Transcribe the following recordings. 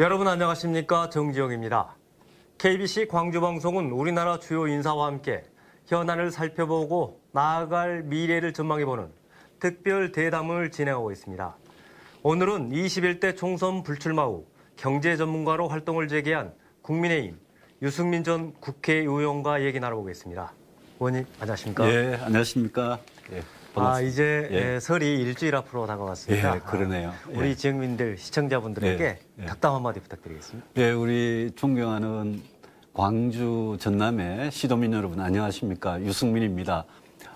여러분 안녕하십니까 정지영입니다. KBC 광주방송은 우리나라 주요 인사와 함께 현안을 살펴보고 나아갈 미래를 전망해보는 특별 대담을 진행하고 있습니다. 오늘은 21대 총선 불출마 후 경제 전문가로 활동을 재개한 국민의힘 유승민 전 국회의원과 얘기 나눠보겠습니다. 의원님 안녕하십니까? 예, 안녕하십니까. 예, 아 반갑습니다. 이제 예. 예, 설이 일주일 앞으로 다가왔습니다. 예, 그러네요. 아, 우리 예. 지역민들 시청자분들에게 예, 예. 한마디 부탁드리겠습니다. 예, 우리 존경하는 광주 전남의 시도민 여러분 안녕하십니까. 유승민입니다.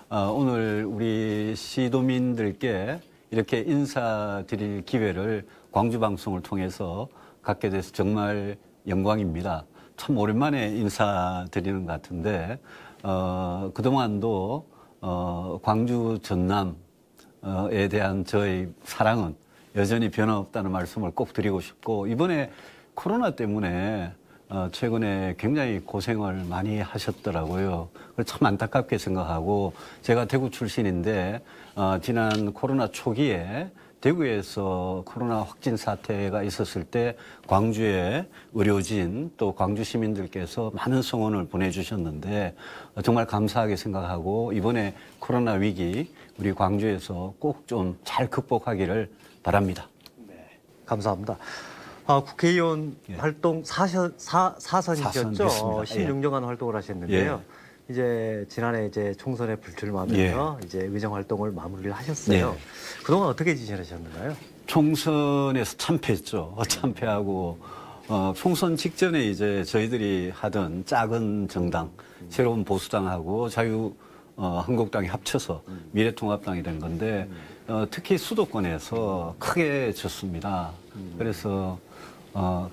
아, 오늘 우리 시도민들께 이렇게 인사드릴 기회를 광주 방송을 통해서 갖게 돼서 정말 영광입니다. 참 오랜만에 인사드리는 것 같은데, 어, 그동안도, 어, 광주 전남에 대한 저의 사랑은 여전히 변함없다는 말씀을 꼭 드리고 싶고, 이번에 코로나 때문에 어, 최근에 굉장히 고생을 많이 하셨더라고요. 참 안타깝게 생각하고 제가 대구 출신인데 어, 지난 코로나 초기에 대구에서 코로나 확진 사태가 있었을 때 광주의 의료진 또 광주 시민들께서 많은 성원을 보내주셨는데 어, 정말 감사하게 생각하고 이번에 코로나 위기 우리 광주에서 꼭 좀 잘 극복하기를 바랍니다. 감사합니다. 아, 국회의원 활동 사선, 사, 사선이셨죠? 사선 됐습니다. 16년간 활동을 하셨는데요. 이제 지난해 이제 총선에 불출마하면서 이제 의정 활동을 마무리를 하셨어요. 네. 그동안 어떻게 지내셨나요? 총선에서 참패했죠. 참패하고 어, 총선 직전에 이제 저희들이 하던 작은 정당, 새로운 보수당하고 자유 어, 한국당이 합쳐서 미래통합당이 된 건데 어, 특히 수도권에서 크게 졌습니다. 그래서 어,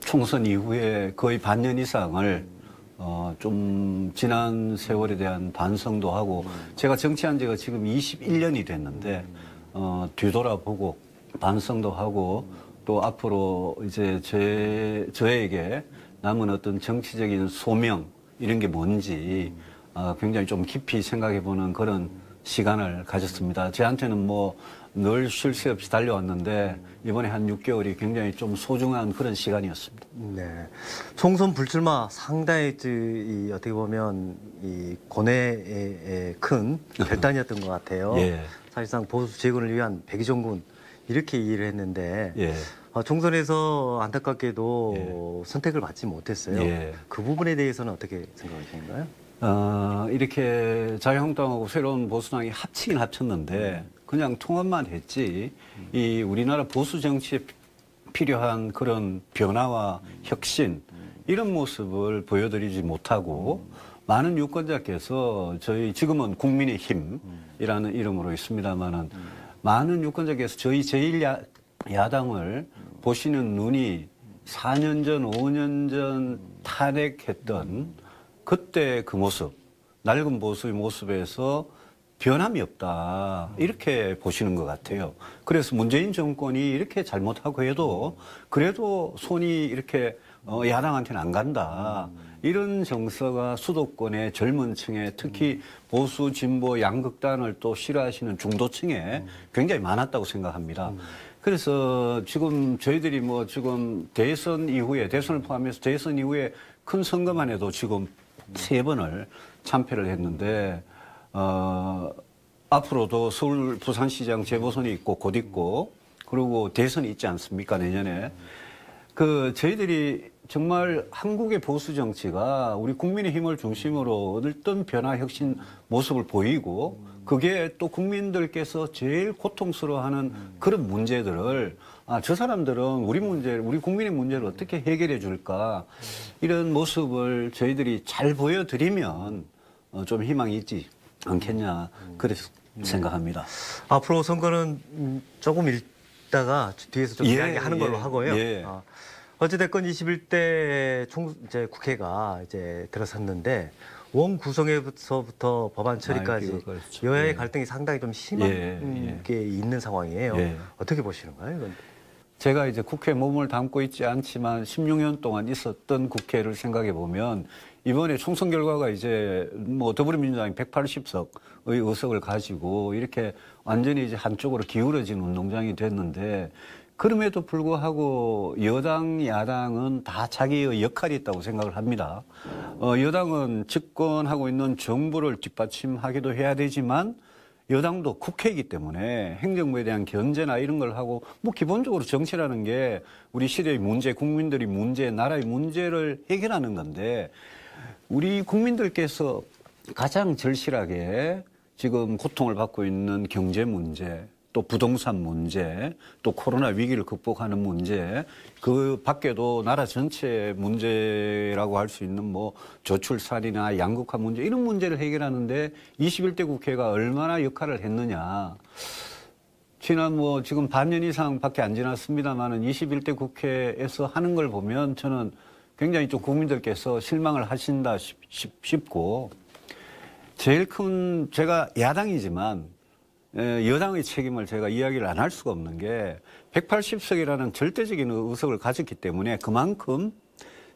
총선 이후에 거의 반년 이상을 어, 좀 지난 세월에 대한 반성도 하고 제가 정치한 지가 지금 21년이 됐는데 어, 뒤돌아보고 반성도 하고 또 앞으로 이제 제, 저에게 남은 어떤 정치적인 소명 이런 게 뭔지 어, 굉장히 좀 깊이 생각해 보는 그런 시간을 가졌습니다. 저한테는 뭐 늘 쉴 새 없이 달려왔는데 이번에 한 6개월이 굉장히 좀 소중한 그런 시간이었습니다. 네. 총선 불출마 상당히 이, 어떻게 보면 이 고뇌의 큰 결단이었던 것 같아요. 예. 사실상 보수 재건을 위한 백의종군 이렇게 일을 했는데 예. 어, 총선에서 안타깝게도 선택을 받지 못했어요. 예. 그 부분에 대해서는 어떻게 생각하시는가요? 어, 이렇게 자유한국당하고 새로운 보수당이 합치긴 합쳤는데 그냥 통합만 했지. 이 우리나라 보수 정치에 피- 필요한 그런 변화와 혁신 이런 모습을 보여드리지 못하고 많은 유권자께서 저희 지금은 국민의 힘이라는 이름으로 있습니다만은 많은 유권자께서 저희 제1야 야당을 보시는 눈이 4년 전, 5년 전 탄핵했던 그때 그 모습, 낡은 보수의 모습에서 변함이 없다. 이렇게 보시는 것 같아요. 그래서 문재인 정권이 이렇게 잘못하고 해도 그래도 손이 이렇게 어, 야당한테는 안 간다. 이런 정서가 수도권의 젊은 층에 특히 보수, 진보, 양극단을 또 싫어하시는 중도층에 굉장히 많았다고 생각합니다. 그래서 지금 저희들이 뭐 지금 대선 이후에 대선을 포함해서 대선 이후에 큰 선거만 해도 지금 세 번을 참패를 했는데 어 앞으로도 서울 부산시장 재보선이 있고 곧 있고 그리고 대선이 있지 않습니까 내년에? 그 저희들이 정말 한국의 보수 정치가 우리 국민의 힘을 중심으로 어떤 변화 혁신 모습을 보이고 그게 또 국민들께서 제일 고통스러워하는 그런 문제들을 아, 저 사람들은 우리 문제, 우리 국민의 문제를 어떻게 해결해 줄까? 이런 모습을 저희들이 잘 보여드리면 어, 좀 희망이 있지 않겠냐 그래서 생각합니다. 앞으로 선거는 음, 조금 읽다가 뒤에서 좀 예, 이야기하는 걸로 예, 하고요. 예. 어, 어찌됐건 21대 총 이제 국회가 이제 들어섰는데 원 구성에서부터 법안 처리까지 그렇죠. 여야의 예. 갈등이 상당히 좀 심한 예, 게 있는 상황이에요. 예. 어떻게 보시는가요? 이건? 제가 이제 국회 몸을 담고 있지 않지만 16년 동안 있었던 국회를 생각해 보면 이번에 총선 결과가 이제 뭐 더불어민주당이 180석의 의석을 가지고 이렇게 완전히 이제 한쪽으로 기울어진 운동장이 됐는데 그럼에도 불구하고 여당, 야당은 다 자기의 역할이 있다고 생각을 합니다. 어, 여당은 집권하고 있는 정부를 뒷받침하기도 해야 되지만 여당도 국회이기 때문에 행정부에 대한 견제나 이런 걸 하고 뭐 기본적으로 정치라는 게 우리 시대의 문제, 국민들이 문제, 나라의 문제를 해결하는 건데 우리 국민들께서 가장 절실하게 지금 고통을 받고 있는 경제 문제, 또 부동산 문제, 또 코로나 위기를 극복하는 문제, 그 밖에도 나라 전체의 문제라고 할 수 있는 뭐 저출산이나 양극화 문제 이런 문제를 해결하는데 21대 국회가 얼마나 역할을 했느냐. 지난 뭐 지금 반년 이상밖에 안 지났습니다만은 21대 국회에서 하는 걸 보면 저는 굉장히 좀 국민들께서 실망을 하신다 싶고 제일 큰 제가 야당이지만 에, 여당의 책임을 제가 이야기를 안 할 수가 없는 게 180석이라는 절대적인 의석을 가졌기 때문에 그만큼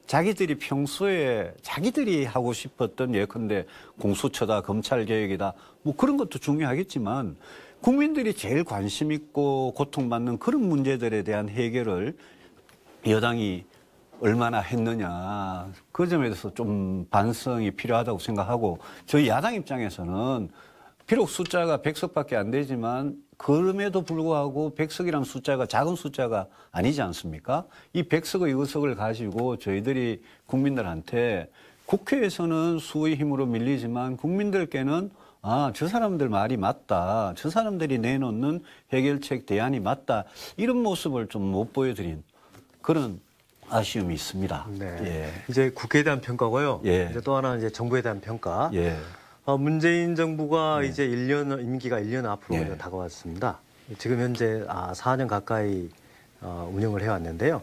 자기들이 평소에 자기들이 하고 싶었던 예컨대 공수처다 검찰 개혁이다 뭐 그런 것도 중요하겠지만 국민들이 제일 관심 있고 고통받는 그런 문제들에 대한 해결을 여당이 얼마나 했느냐 그 점에 대해서 좀 반성이 필요하다고 생각하고 저희 야당 입장에서는 비록 숫자가 100석밖에 안 되지만 그럼에도 불구하고 100석이라는 숫자가 작은 숫자가 아니지 않습니까? 이 100석의 의석을 가지고 저희들이 국민들한테 국회에서는 수의 힘으로 밀리지만 국민들께는 아, 저 사람들 말이 맞다. 저 사람들이 내놓는 해결책 대안이 맞다. 이런 모습을 좀 못 보여드린 그런 아쉬움이 있습니다. 네. 예. 이제 국회에 대한 평가고요. 예. 이제 또 하나 이제 정부에 대한 평가. 예. 어, 문재인 정부가 이제 1년 임기가 1년 앞으로 예. 이제 다가왔습니다. 지금 현재 아, 4년 가까이 어, 운영을 해왔는데요.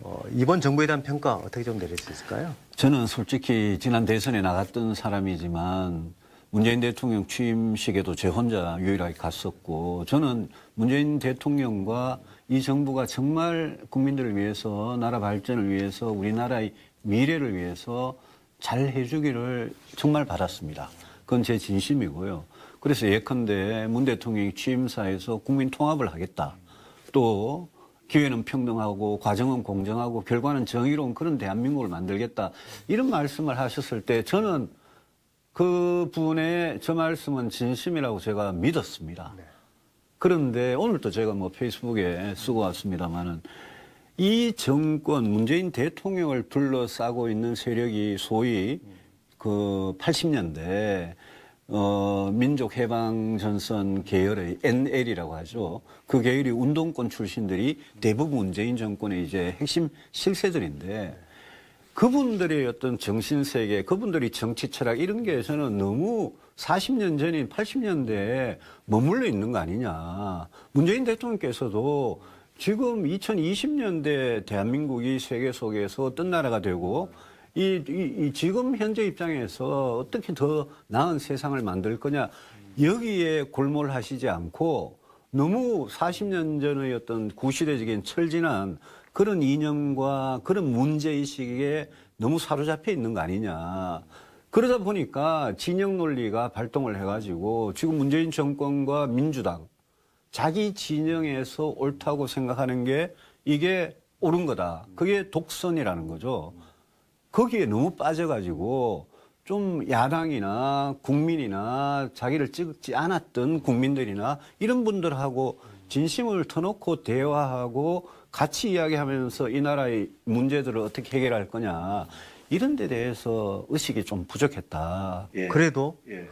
어, 이번 정부에 대한 평가 어떻게 좀 내릴 수 있을까요? 저는 솔직히 지난 대선에 나갔던 사람이지만 문재인 대통령 취임식에도 제 혼자 유일하게 갔었고 저는 문재인 대통령과 이 정부가 정말 국민들을 위해서 나라 발전을 위해서 우리나라의 미래를 위해서 잘 해주기를 정말 바랐습니다. 그건 제 진심이고요. 그래서 예컨대 문 대통령이 취임사에서 국민 통합을 하겠다. 또 기회는 평등하고 과정은 공정하고 결과는 정의로운 그런 대한민국을 만들겠다. 이런 말씀을 하셨을 때 저는 그 분의 저 말씀은 진심이라고 제가 믿었습니다. 그런데 오늘도 제가 뭐 페이스북에 쓰고 왔습니다만은 이 정권 문재인 대통령을 둘러싸고 있는 세력이 소위 그 80년대 어 민족 해방 전선 계열의 NL이라고 하죠. 그 계열이 운동권 출신들이 대부분 문재인 정권의 이제 핵심 실세들인데 그분들의 어떤 정신세계, 그분들이 정치 철학 이런 게 저는 너무 40년 전인 80년대에 머물러 있는 거 아니냐. 문재인 대통령께서도 지금 2020년대 대한민국이 세계 속에서 어떤 나라가 되고 이, 이, 이 지금 현재 입장에서 어떻게 더 나은 세상을 만들 거냐. 여기에 골몰하시지 않고 너무 40년 전의 어떤 구시대적인 철진한 그런 이념과 그런 문제의식에 너무 사로잡혀 있는 거 아니냐. 그러다 보니까 진영 논리가 발동을 해가지고 지금 문재인 정권과 민주당 자기 진영에서 옳다고 생각하는 게 이게 옳은 거다. 그게 독선이라는 거죠. 거기에 너무 빠져가지고 좀 야당이나 국민이나 자기를 찍지 않았던 국민들이나 이런 분들하고 진심을 터놓고 대화하고 같이 이야기하면서 이 나라의 문제들을 어떻게 해결할 거냐 이런 데 대해서 의식이 좀 부족했다. 예. 그래도 예.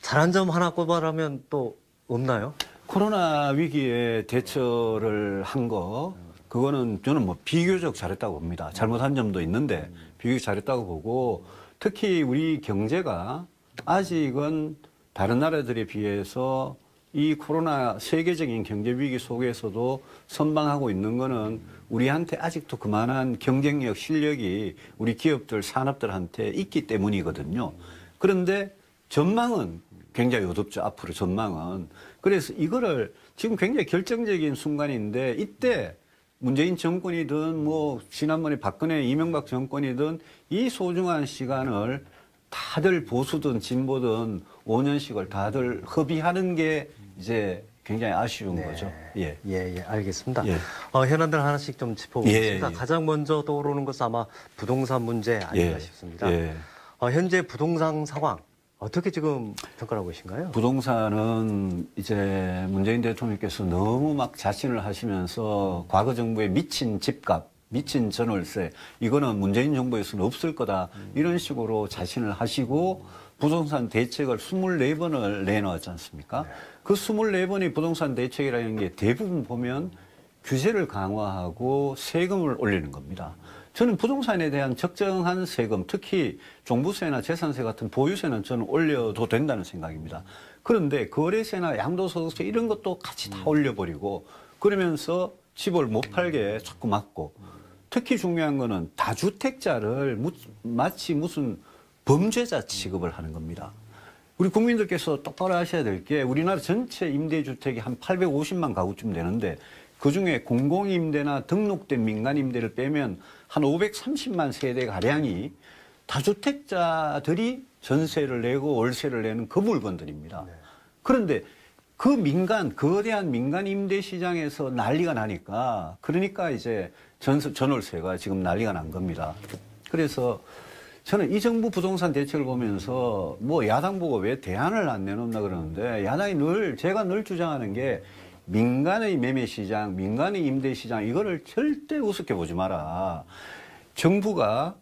잘한 점 하나 꼽아라면 또 없나요? 코로나 위기에 대처를 한 거, 그거는 저는 뭐 비교적 잘했다고 봅니다. 잘못한 점도 있는데 비교적 잘했다고 보고 특히 우리 경제가 아직은 다른 나라들에 비해서 이 코로나 세계적인 경제 위기 속에서도 선방하고 있는 거는 우리한테 아직도 그만한 경쟁력 실력이 우리 기업들 산업들한테 있기 때문이거든요. 그런데 전망은 굉장히 어둡죠. 앞으로 전망은. 그래서 이거를 지금 굉장히 결정적인 순간인데 이때 문재인 정권이든 뭐 지난번에 박근혜 이명박 정권이든 이 소중한 시간을 다들 보수든 진보든 5년씩을 다들 협의하는 게 이제 굉장히 아쉬운 거죠. 예. 예, 예, 알겠습니다. 예. 어, 현안들 하나씩 좀 짚어보겠습니다. 예, 예. 가장 먼저 떠오르는 것은 아마 부동산 문제 아닌가 예. 싶습니다. 예. 어, 현재 부동산 상황 어떻게 지금 평가하고 계신가요? 부동산은 이제 문재인 대통령께서 너무 막 자신을 하시면서 과거 정부의 미친 집값, 미친 전월세, 이거는 문재인 정부에서는 없을 거다. 이런 식으로 자신을 하시고 부동산 대책을 24번을 내놓았지 않습니까? 그 24번의 부동산 대책이라는 게 대부분 보면 규제를 강화하고 세금을 올리는 겁니다. 저는 부동산에 대한 적정한 세금, 특히 종부세나 재산세 같은 보유세는 저는 올려도 된다는 생각입니다. 그런데 거래세나 양도소득세 이런 것도 같이 다 올려버리고 그러면서 집을 못 팔게 자꾸 막고 특히 중요한 거는 다주택자를 무- 마치 무슨 범죄자 취급을 하는 겁니다. 우리 국민들께서 똑바로 하셔야 될 게 우리나라 전체 임대주택이 한 850만 가구쯤 되는데 그중에 공공임대나 등록된 민간임대를 빼면 한 530만 세대 가량이 다주택자들이 전세를 내고 월세를 내는 그 물건들입니다. 그런데 그 민간 거대한 민간 임대 시장에서 난리가 나니까 그러니까 이제 전 전월세가 지금 난리가 난 겁니다. 그래서 저는 이 정부 부동산 대책을 보면서 뭐 야당 보고 왜 대안을 안 내놓나 그러는데 야당이 늘 제가 늘 주장하는 게 민간의 매매 시장, 민간의 임대 시장 이거를 절대 우습게 보지 마라. 정부가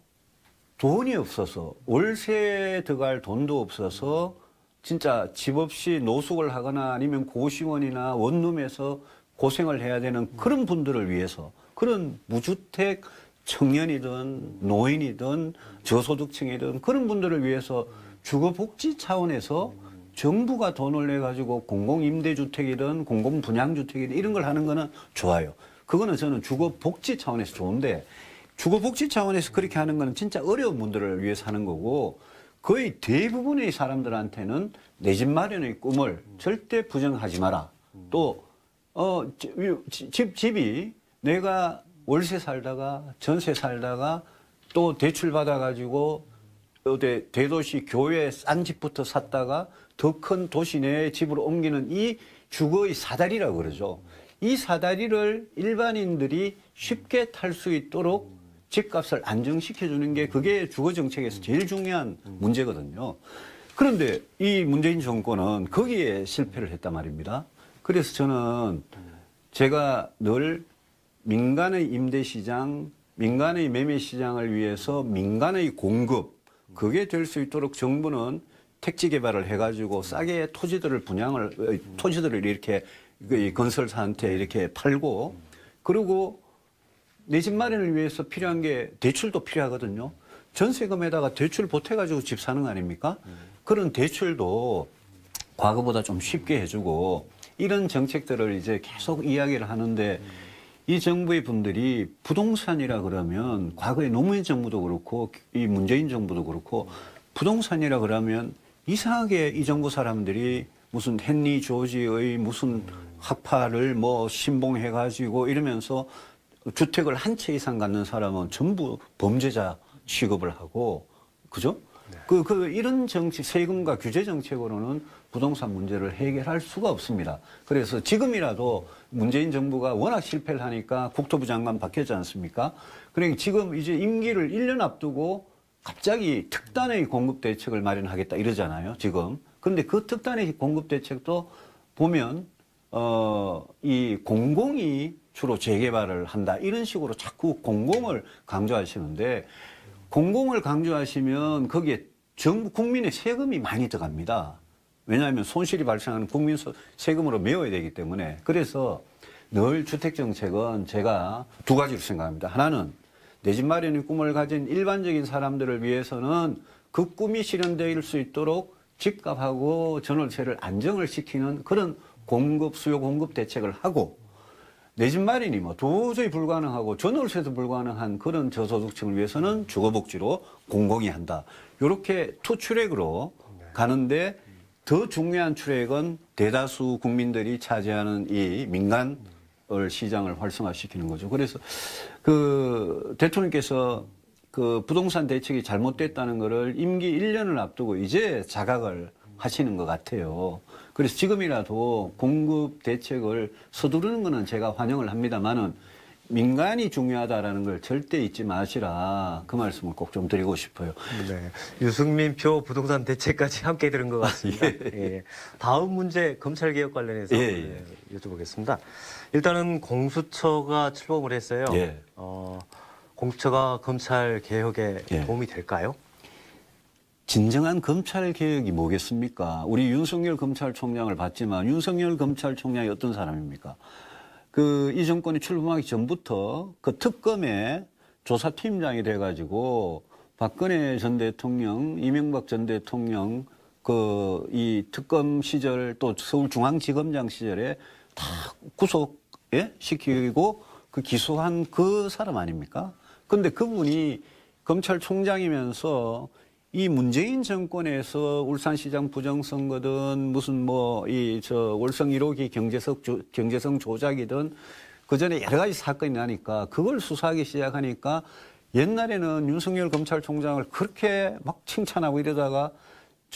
돈이 없어서 월세 들어갈 돈도 없어서 진짜 집 없이 노숙을 하거나 아니면 고시원이나 원룸에서 고생을 해야 되는 그런 분들을 위해서 그런 무주택 청년이든 노인이든 저소득층이든 그런 분들을 위해서 주거복지 차원에서 정부가 돈을 내 가지고 공공 임대주택이든 공공 분양주택이든 이런 걸 하는 거는 좋아요. 그거는 저는 주거복지 차원에서 좋은데 주거복지 차원에서 그렇게 하는 거는 진짜 어려운 분들을 위해서 하는 거고 거의 대부분의 사람들한테는 내 집 마련의 꿈을 절대 부정하지 마라. 또, 어, 집, 집- 집이 내가 월세 살다가 전세 살다가 또 대출 받아가지고 어디 대도시 교외 싼 집부터 샀다가 더 큰 도시 내에 집으로 옮기는 이 주거의 사다리라고 그러죠. 이 사다리를 일반인들이 쉽게 탈 수 있도록 집값을 안정시켜 주는 게 그게 주거 정책에서 제일 중요한 문제거든요. 그런데 이 문재인 정권은 거기에 실패를 했단 말입니다. 그래서 저는 제가 늘 민간의 임대 시장, 민간의 매매 시장을 위해서 민간의 공급 그게 될 수 있도록 정부는 택지 개발을 해가지고 싸게 토지들을 분양을 어, 토지들을 이렇게 그이 건설사한테 이렇게 팔고 그리고 내 집 마련을 위해서 필요한 게 대출도 필요하거든요. 전세금에다가 대출 보태가지고 집 사는 거 아닙니까? 그런 대출도 과거보다 좀 쉽게 해주고 이런 정책들을 이제 계속 이야기를 하는데 이 정부의 분들이 부동산이라 그러면 과거의 노무현 정부도 그렇고 이 문재인 정부도 그렇고 부동산이라 그러면 이상하게 이 정부 사람들이 무슨 헨리 조지의 무슨 학파를 뭐 신봉해가지고 이러면서 주택을 한 채 이상 갖는 사람은 전부 범죄자 취급을 하고 그죠? 그, 그, 이런 정책, 세금과 규제 정책으로는 부동산 문제를 해결할 수가 없습니다. 그래서 지금이라도 문재인 정부가 워낙 실패를 하니까 국토부 장관 바뀌었지 않습니까? 그러니까 지금 이제 임기를 1년 앞두고 갑자기 특단의 공급 대책을 마련하겠다 이러잖아요, 지금. 그런데 그 특단의 공급 대책도 보면, 어, 이 공공이 주로 재개발을 한다. 이런 식으로 자꾸 공공을 강조하시는데, 공공을 강조하시면 거기에 정부 국민의 세금이 많이 들어갑니다. 왜냐하면 손실이 발생하는 국민 소- 세금으로 메워야 되기 때문에 그래서 늘 주택 정책은 제가 두 가지로 생각합니다. 하나는 내 집 마련의 꿈을 가진 일반적인 사람들을 위해서는 그 꿈이 실현될 수 있도록 집값하고 전월세를 안정을 시키는 그런 공급 수요 공급 대책을 하고 내 집 마련이 뭐 도저히 불가능하고 전월세도 불가능한 그런 저소득층을 위해서는 주거복지로 공공이 한다. 이렇게 two track으로 가는데 더 중요한 트랙은 대다수 국민들이 차지하는 이 민간 시장을 활성화시키는 거죠. 그래서 그 대통령께서 그 부동산 대책이 잘못됐다는 거를 임기 1년을 앞두고 이제 자각을 하시는 것 같아요. 그래서 지금이라도 공급 대책을 서두르는 거는 제가 환영을 합니다만은 민간이 중요하다라는 걸 절대 잊지 마시라 그 말씀을 꼭 좀 드리고 싶어요. 네. 유승민 표 부동산 대책까지 함께 들은 것 같습니다. 예. 다음 문제 검찰 개혁 관련해서 예, 예. 예, 여쭤보겠습니다. 일단은 공수처가 출범을 했어요. 예. 어, 공수처가 검찰 개혁에 예. 도움이 될까요? 진정한 검찰 개혁이 뭐겠습니까? 우리 윤석열 검찰총장을 봤지만 윤석열 검찰총장이 어떤 사람입니까? 그 이 정권이 출범하기 전부터 그 특검의 조사팀장이 돼가지고 박근혜 전 대통령, 이명박 전 대통령 그 이 특검 시절 또 서울중앙지검장 시절에 다 구속 예? 시키고 그 기소한 그 사람 아닙니까? 근데 그분이 검찰총장이면서 이 문재인 정권에서 울산시장 부정선거든 무슨 뭐 이 저 월성 1호기 경제성 조, 경제성 조작이든 그 전에 여러 가지 사건이 나니까 그걸 수사하기 시작하니까 옛날에는 윤석열 검찰총장을 그렇게 막 칭찬하고 이러다가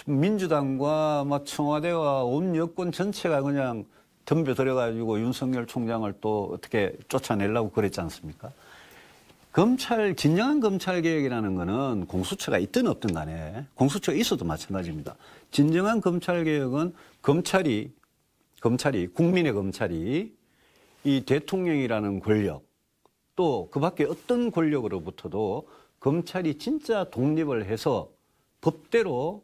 민주당과 막 청와대와 온 여권 전체가 그냥 덤벼들어가지고 윤석열 총장을 또 어떻게 쫓아내려고 그랬지 않습니까? 검찰, 진정한 검찰 개혁이라는 거는 공수처가 있든 없든 간에 공수처가 있어도 마찬가지입니다. 진정한 검찰 개혁은 검찰이, 검찰이, 국민의 검찰이 이 대통령이라는 권력 또 그 밖에 어떤 권력으로부터도 검찰이 진짜 독립을 해서 법대로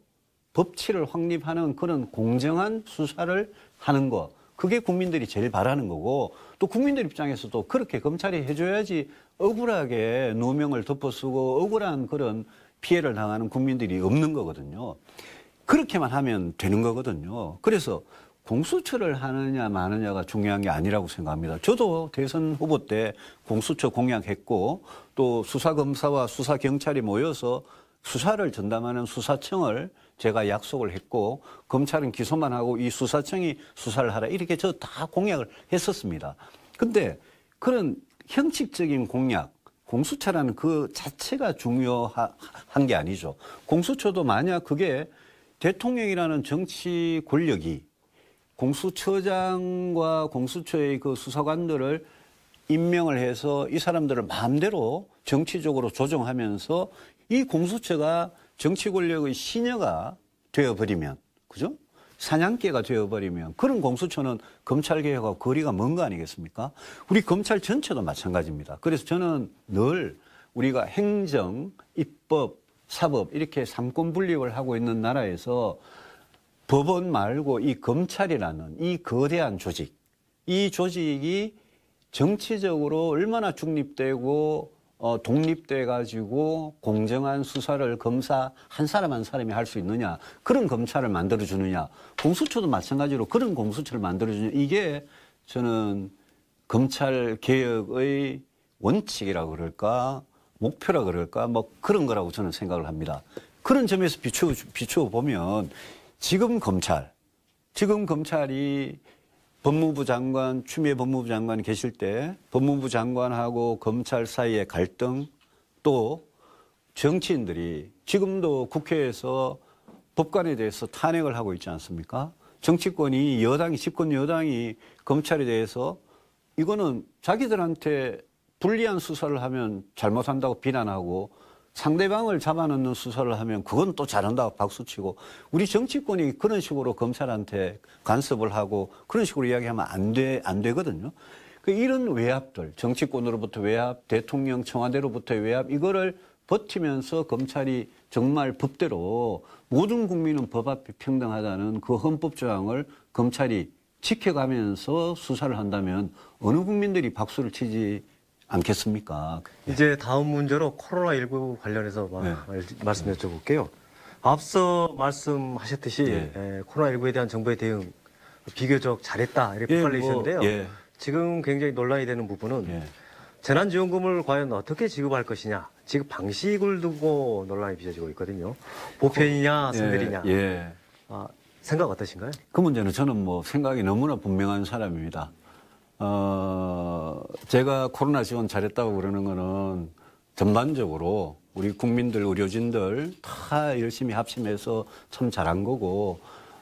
법치를 확립하는 그런 공정한 수사를 하는 것. 그게 국민들이 제일 바라는 거고 또 국민들 입장에서도 그렇게 검찰이 해줘야지 억울하게 누명을 덮어쓰고 억울한 그런 피해를 당하는 국민들이 없는 거거든요. 그렇게만 하면 되는 거거든요. 그래서 공수처를 하느냐 마느냐가 중요한 게 아니라고 생각합니다. 저도 대선 후보 때 공수처 공약했고 또 수사검사와 수사경찰이 모여서 수사를 전담하는 수사청을 제가 약속을 했고 검찰은 기소만 하고 이 수사청이 수사를 하라 이렇게 저 다 공약을 했었습니다. 근데 그런 형식적인 공약 공수처라는 그 자체가 중요한 게 아니죠. 공수처도 만약 그게 대통령이라는 정치 권력이 공수처장과 공수처의 그 수사관들을 임명을 해서 이 사람들을 마음대로 정치적으로 조정하면서 이 공수처가 정치 권력의 시녀가 되어버리면, 그죠? 사냥개가 되어버리면 그런 공수처는 검찰 개혁하고 거리가 먼 거 아니겠습니까? 우리 검찰 전체도 마찬가지입니다. 그래서 저는 늘 우리가 행정, 입법, 사법 이렇게 삼권 분립을 하고 있는 나라에서 법원 말고 이 검찰이라는 이 거대한 조직, 이 조직이 정치적으로 얼마나 중립되고 어, 독립돼 가지고 공정한 수사를 검사 한 사람 한 사람이 할 수 있느냐 그런 검찰을 만들어 주느냐 공수처도 마찬가지로 그런 공수처를 만들어 주느냐 이게 저는 검찰 개혁의 원칙이라 그럴까 목표라 그럴까 뭐 그런 거라고 저는 생각을 합니다. 그런 점에서 비추어 비추어 보면 지금 검찰 지금 검찰이 법무부 장관, 추미애 법무부 장관이 계실 때 법무부 장관하고 검찰 사이의 갈등 또 정치인들이 지금도 국회에서 법관에 대해서 탄핵을 하고 있지 않습니까? 정치권이 여당이 집권 여당이 검찰에 대해서 이거는 자기들한테 불리한 수사를 하면 잘못한다고 비난하고 상대방을 잡아넣는 수사를 하면 그건 또 잘한다고 박수치고 우리 정치권이 그런 식으로 검찰한테 간섭을 하고 그런 식으로 이야기하면 안 돼, 안 되거든요. 그 이런 외압들, 정치권으로부터 외압, 대통령 청와대로부터의 외압, 이거를 버티면서 검찰이 정말 법대로 모든 국민은 법 앞에 평등하다는 그 헌법 조항을 검찰이 지켜가면서 수사를 한다면 어느 국민들이 박수를 치지 않겠습니까? 이제 다음 문제로 코로나19 관련해서 마- 네. 말씀 여쭤볼게요. 앞서 말씀하셨듯이 예. 에, 코로나19에 대한 정부의 대응 비교적 잘했다 이렇게 예, 평가를 뭐. 예. 지금 굉장히 논란이 되는 부분은 예. 재난지원금을 과연 어떻게 지급할 것이냐 지급 방식을 두고 논란이 빚어지고 있거든요. 보편이냐 선별이냐 예, 예. 아, 생각 어떠신가요? 그 문제는 저는 뭐 생각이 너무나 분명한 사람입니다. 어, 제가 코로나 지원 잘했다고 그러는 거는 전반적으로 우리 국민들, 의료진들 다 열심히 합심해서 참 잘한 거고,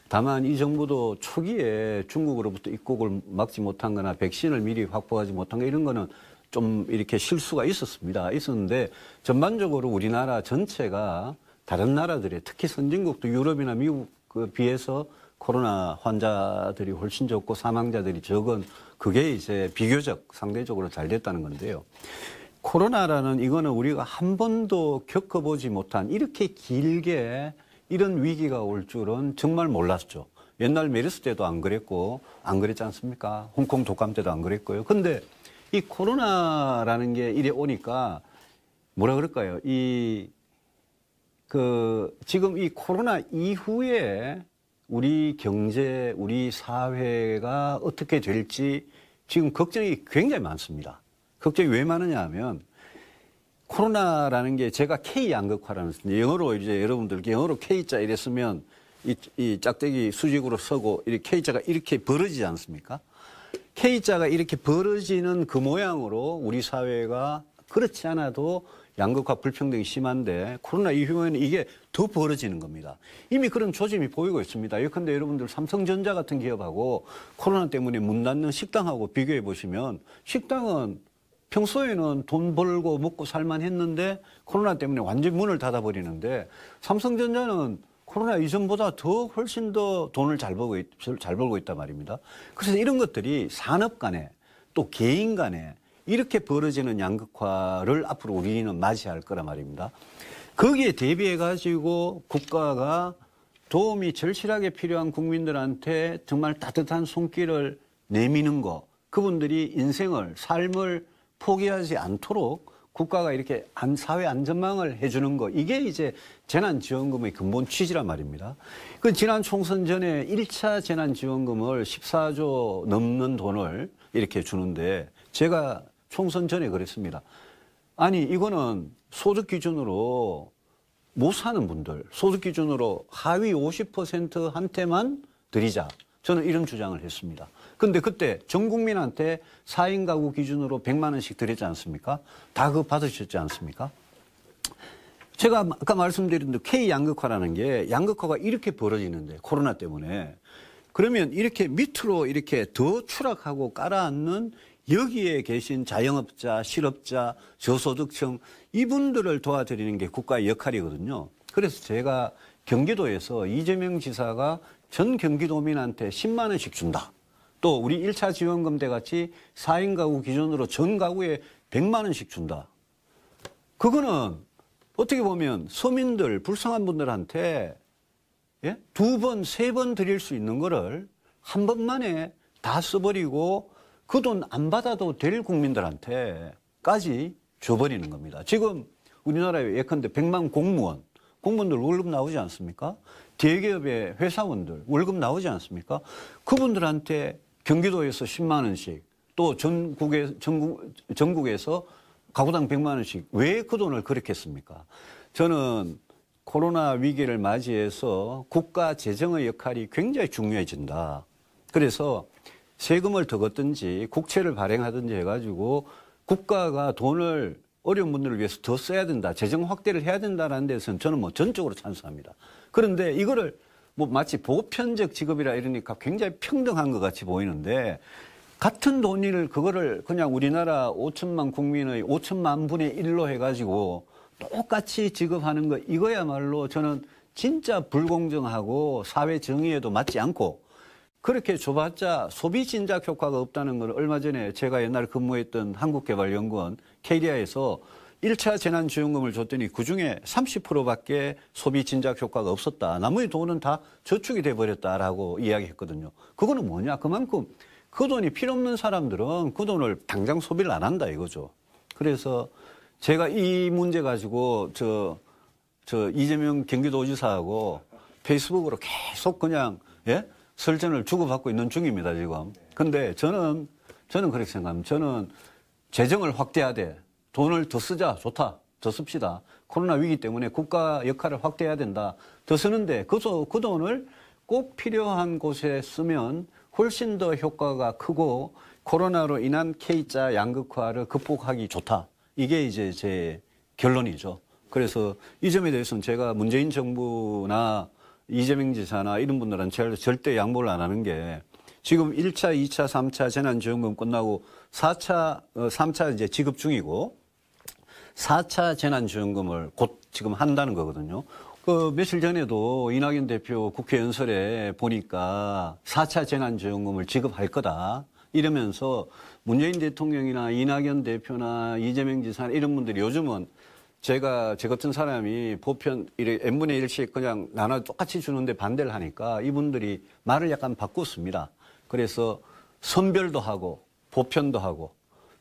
다만 이 정부도 초기에 중국으로부터 입국을 막지 못한 거나 백신을 미리 확보하지 못한 거 이런 거는 좀 이렇게 실수가 있었습니다. 있었는데 전반적으로 우리나라 전체가 다른 나라들의 특히 선진국도 유럽이나 미국 그 비해서 코로나 환자들이 훨씬 적고 사망자들이 적은 그게 이제 비교적 상대적으로 잘 됐다는 건데요. 코로나라는 이거는 우리가 한 번도 겪어보지 못한 이렇게 길게 이런 위기가 올 줄은 정말 몰랐죠. 옛날 메르스 때도 안 그랬고 안 그랬지 않습니까? 홍콩 독감 때도 안 그랬고요. 근데 이 코로나라는 게 이래 오니까 뭐라 그럴까요? 이 그 지금 이 코로나 이후에 우리 경제, 우리 사회가 어떻게 될지 지금 걱정이 굉장히 많습니다. 걱정이 왜 많으냐 하면 코로나라는 게 제가 K 양극화라는 영어로 이제 여러분들 영어로 K자 이랬으면 이, 이 짝대기 수직으로 서고 이렇게 K자가 이렇게 벌어지지 않습니까? K자가 이렇게 벌어지는 그 모양으로 우리 사회가 그렇지 않아도 양극화 불평등이 심한데 코로나 이후에는 이게 더 벌어지는 겁니다. 이미 그런 조짐이 보이고 있습니다. 예컨대 여러분들 삼성전자 같은 기업하고 코로나 때문에 문 닫는 식당하고 비교해 보시면 식당은 평소에는 돈 벌고 먹고 살만 했는데 코로나 때문에 완전히 문을 닫아버리는데 삼성전자는 코로나 이전보다 더 훨씬 더 돈을 잘 벌고, 있, 잘 벌고 있단 말입니다. 그래서 이런 것들이 산업 간에 또 개인 간에 이렇게 벌어지는 양극화를 앞으로 우리는 맞이할 거란 말입니다. 거기에 대비해 가지고 국가가 도움이 절실하게 필요한 국민들한테 정말 따뜻한 손길을 내미는 거, 그분들이 인생을, 삶을 포기하지 않도록 국가가 이렇게 안, 사회 안전망을 해주는 거, 이게 이제 재난지원금의 근본 취지란 말입니다. 그 지난 총선 전에 1차 재난지원금을 14조 넘는 돈을 이렇게 주는데 제가 총선 전에 그랬습니다. 아니, 이거는 소득 기준으로 못 사는 분들, 소득 기준으로 하위 50%한테만 드리자. 저는 이런 주장을 했습니다. 근데 그때 전 국민한테 4인 가구 기준으로 100만 원씩 드렸지 않습니까? 다 그거 받으셨지 않습니까? 제가 아까 말씀드린 대로 K 양극화라는 게 양극화가 이렇게 벌어지는데 코로나 때문에 그러면 이렇게 밑으로 이렇게 더 추락하고 깔아앉는 여기에 계신 자영업자, 실업자, 저소득층 이분들을 도와드리는 게 국가의 역할이거든요. 그래서 제가 경기도에서 이재명 지사가 전 경기도민한테 10만 원씩 준다. 또 우리 1차 지원금 대 같이 4인 가구 기준으로 전 가구에 100만 원씩 준다. 그거는 어떻게 보면 서민들, 불쌍한 분들한테 예? 두 번, 세 번 드릴 수 있는 거를 한 번만에 다 써버리고 그 돈 안 받아도 될 국민들한테까지 줘버리는 겁니다. 지금 우리나라에 예컨대 100만 공무원, 공무원들 월급 나오지 않습니까? 대기업의 회사원들 월급 나오지 않습니까? 그분들한테 경기도에서 10만 원씩 또 전국에, 전국, 전국에서 가구당 100만 원씩 왜 그 돈을 그렇게 씁니까? 저는 코로나 위기를 맞이해서 국가 재정의 역할이 굉장히 중요해진다. 그래서 세금을 더 걷든지 국채를 발행하든지 해가지고 국가가 돈을 어려운 분들을 위해서 더 써야 된다. 재정 확대를 해야 된다는 데서는 저는 뭐 전적으로 찬성합니다. 그런데 이거를 뭐 마치 보편적 직업이라 이러니까 굉장히 평등한 것 같이 보이는데 같은 돈을 그거를 그냥 우리나라 5천만 국민의 5천만 분의 1로 해가지고 똑같이 지급하는 거 이거야말로 저는 진짜 불공정하고 사회 정의에도 맞지 않고 그렇게 줘봤자 소비 진작 효과가 없다는 걸 얼마 전에 제가 옛날 근무했던 한국개발연구원 KDI에서 1차 재난지원금을 줬더니 그중에 30%밖에 소비 진작 효과가 없었다. 나머지 돈은 다 저축이 돼버렸다라고 이야기했거든요. 그거는 뭐냐? 그만큼 그 돈이 필요 없는 사람들은 그 돈을 당장 소비를 안 한다 이거죠. 그래서 제가 이 문제 가지고 저, 저 이재명 경기도지사하고 페이스북으로 계속 그냥, 예? 설전을 주고받고 있는 중입니다, 지금. 근데 저는, 저는 그렇게 생각합니다. 저는 재정을 확대해야 돼. 돈을 더 쓰자. 좋다. 더 씁시다. 코로나 위기 때문에 국가 역할을 확대해야 된다. 더 쓰는데 그, 그 돈을 꼭 필요한 곳에 쓰면 훨씬 더 효과가 크고 코로나로 인한 K자 양극화를 극복하기 좋다. 이게 이제 제 결론이죠. 그래서 이 점에 대해서는 제가 문재인 정부나 이재명 지사나 이런 분들은 절- 절대 양보를 안 하는 게 지금 1차, 2차, 3차 재난지원금 끝나고 4차, 어, 3차 이제 지급 중이고 4차 재난지원금을 곧 지금 한다는 거거든요. 그 며칠 전에도 이낙연 대표 국회 연설에 보니까 4차 재난지원금을 지급할 거다. 이러면서 문재인 대통령이나 이낙연 대표나 이재명 지사 이런 분들이 요즘은 제가 제 같은 사람이 보편 이래 n분의 1씩 그냥 나눠 똑같이 주는데 반대를 하니까 이분들이 말을 약간 바꿨습니다. 그래서 선별도 하고 보편도 하고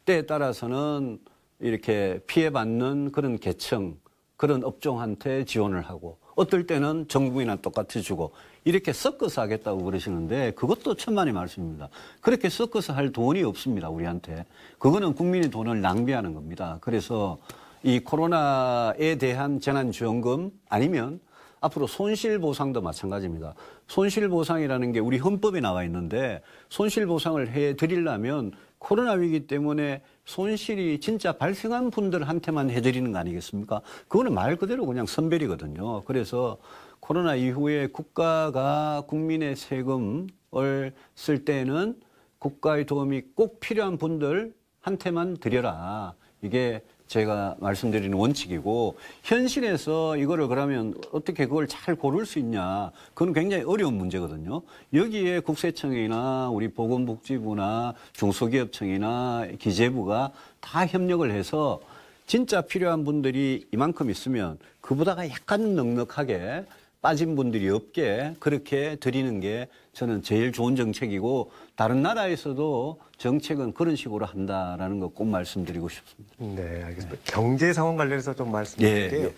때에 따라서는 이렇게 피해받는 그런 계층, 그런 업종한테 지원을 하고 어떨 때는 정부인랑 똑같이 주고 이렇게 섞어서 하겠다고 그러시는데 그것도 천만의 말씀입니다. 그렇게 섞어서 할 돈이 없습니다, 우리한테. 그거는 국민의 돈을 낭비하는 겁니다. 그래서 이 코로나에 대한 재난지원금 아니면 앞으로 손실보상도 마찬가지입니다. 손실보상이라는 게 우리 헌법에 나와 있는데 손실보상을 해 드리려면 코로나 위기 때문에 손실이 진짜 발생한 분들한테만 해드리는 거 아니겠습니까? 그거는 말 그대로 그냥 선별이거든요. 그래서 코로나 이후에 국가가 국민의 세금을 쓸 때는 국가의 도움이 꼭 필요한 분들한테만 드려라. 이게 제가 말씀드리는 원칙이고 현실에서 이거를 그러면 어떻게 그걸 잘 고를 수 있냐 그건 굉장히 어려운 문제거든요. 여기에 국세청이나 우리 보건복지부나 중소기업청이나 기재부가 다 협력을 해서 진짜 필요한 분들이 이만큼 있으면 그보다가 약간 넉넉하게 빠진 분들이 없게 그렇게 드리는 게 저는 제일 좋은 정책이고 다른 나라에서도 정책은 그런 식으로 한다라는 거 꼭 말씀드리고 싶습니다. 네, 알겠습니다. 경제 상황 관련해서 좀 말씀드릴게요. 예,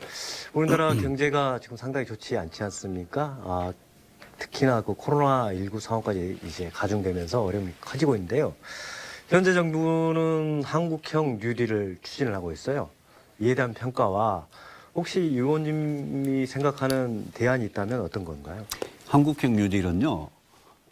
우리나라 경제가 지금 상당히 좋지 않지 않습니까? 아, 특히나 그 코로나19 상황까지 이제 가중되면서 어려움이 커지고 있는데요. 현재 정부는 한국형 뉴딜을 추진을 하고 있어요. 이에 대한 평가와 혹시 의원님이 생각하는 대안이 있다면 어떤 건가요? 한국형 뉴딜은요,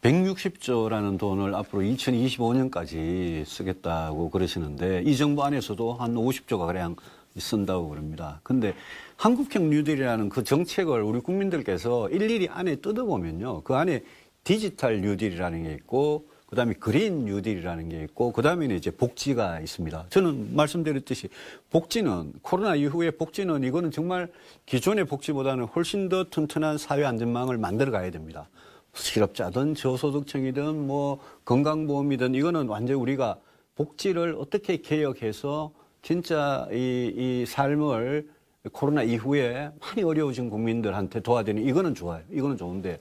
160조라는 돈을 앞으로 2025년까지 쓰겠다고 그러시는데, 이 정부 안에서도 한 50조가 그냥 쓴다고 그럽니다. 근데 한국형 뉴딜이라는 그 정책을 우리 국민들께서 일일이 안에 뜯어보면요, 그 안에 디지털 뉴딜이라는 게 있고, 그 다음에 그린 뉴딜이라는 게 있고, 그 다음에는 이제 복지가 있습니다. 저는 말씀드렸듯이 복지는, 코로나 이후에 복지는 이거는 정말 기존의 복지보다는 훨씬 더 튼튼한 사회 안전망을 만들어 가야 됩니다. 실업자든 저소득층이든 뭐 건강보험이든 이거는 완전 우리가 복지를 어떻게 개혁해서 진짜 이, 이 삶을 코로나 이후에 많이 어려워진 국민들한테 도와드리는 이거는 좋아요. 이거는 좋은데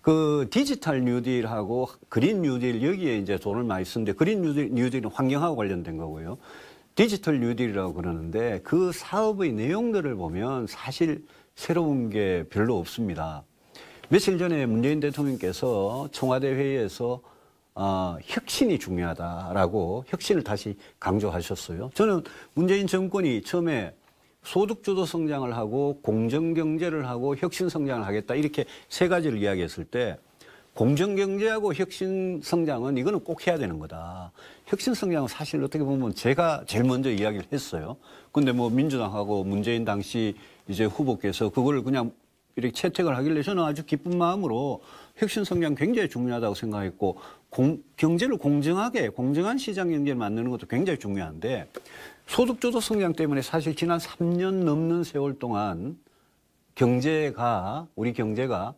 그 디지털 뉴딜하고 그린 뉴딜 여기에 이제 돈을 많이 쓰는데 그린 뉴딜, 뉴딜은 환경하고 관련된 거고요. 디지털 뉴딜이라고 그러는데 그 사업의 내용들을 보면 사실 새로운 게 별로 없습니다. 며칠 전에 문재인 대통령께서 청와대 회의에서 어, 혁신이 중요하다라고 혁신을 다시 강조하셨어요. 저는 문재인 정권이 처음에 소득주도 성장을 하고 공정경제를 하고 혁신 성장을 하겠다 이렇게 세 가지를 이야기했을 때 공정경제하고 혁신 성장은 이거는 꼭 해야 되는 거다. 혁신 성장은 사실 어떻게 보면 제가 제일 먼저 이야기를 했어요. 근데 뭐 민주당하고 문재인 당시 이제 후보께서 그걸 그냥 이렇게 채택을 하길래 저는 아주 기쁜 마음으로 혁신 성장 굉장히 중요하다고 생각했고 공, 경제를 공정하게 공정한 시장 경제를 만드는 것도 굉장히 중요한데 소득주도 성장 때문에 사실 지난 3년 넘는 세월 동안 경제가 우리 경제가